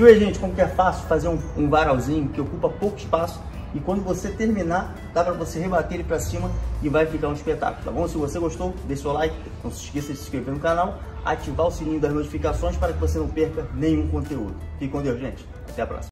Viu aí, gente, como que é fácil fazer um, um varalzinho que ocupa pouco espaço e quando você terminar, dá para você rebater ele para cima e vai ficar um espetáculo, tá bom? Se você gostou, deixa seu like, não se esqueça de se inscrever no canal, ativar o sininho das notificações para que você não perca nenhum conteúdo. Fique com Deus, gente. Até a próxima.